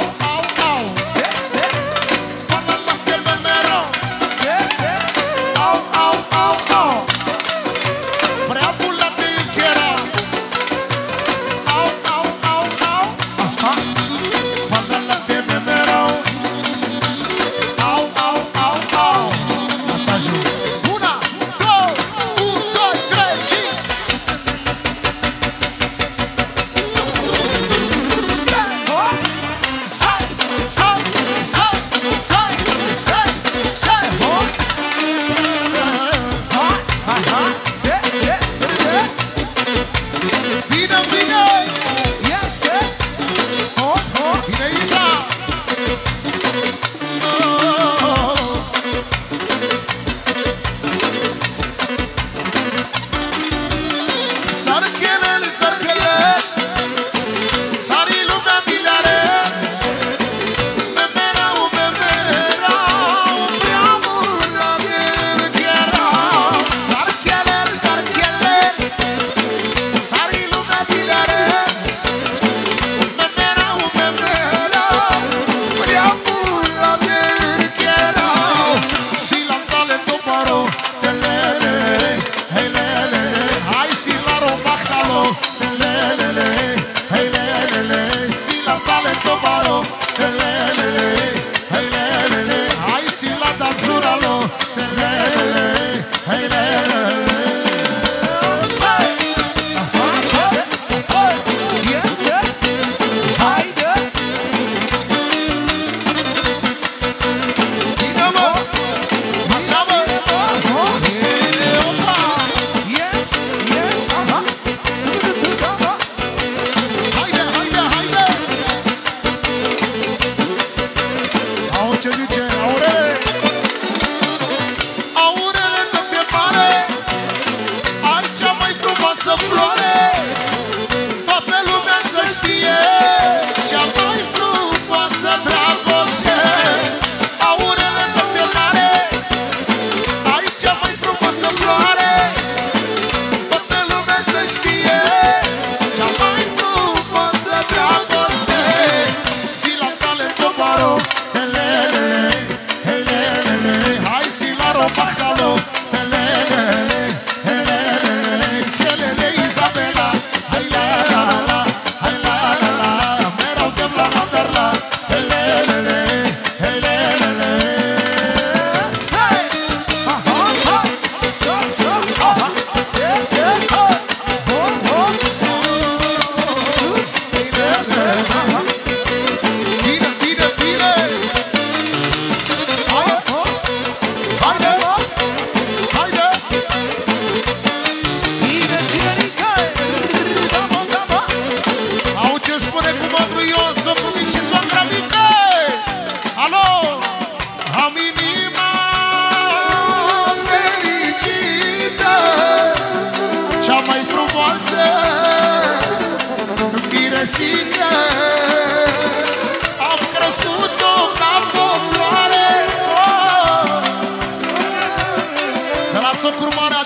oh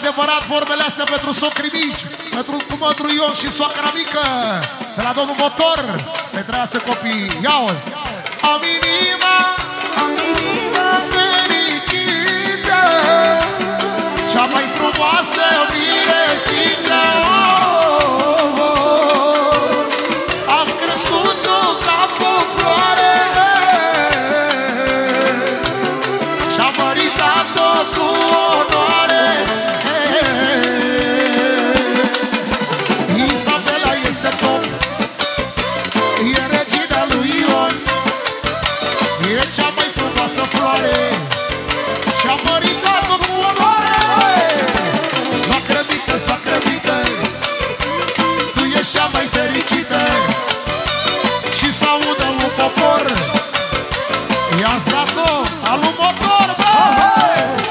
adevărat vorbele astea pentru socrii mici, pentru cumătru Ion și soacra mică, de la domnul motor, se trase copii. Ia auzi! Am inima, am inima fericită, cea mai frumoasă miresimă, Alu motor, bă!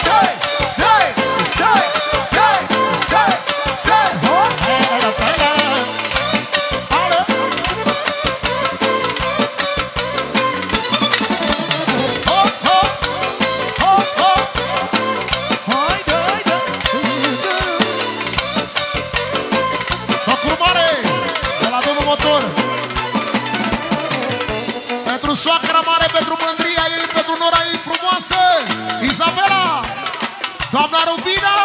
Sai, dai, sai, dai, sai, sai Motor. Pentru soacra mare, pentru mândria ei, pentru nora ei frumoase! Izabela Doamna Rubina!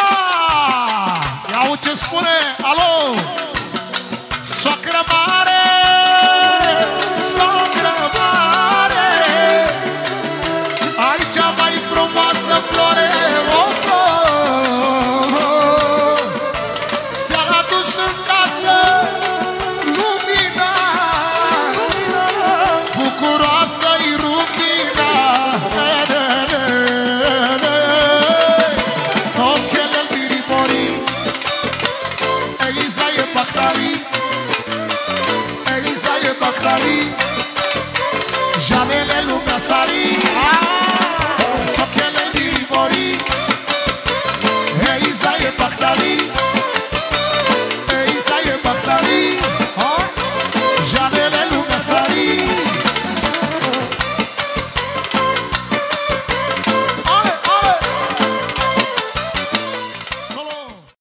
Ia ce spune, alo! Soacră mare!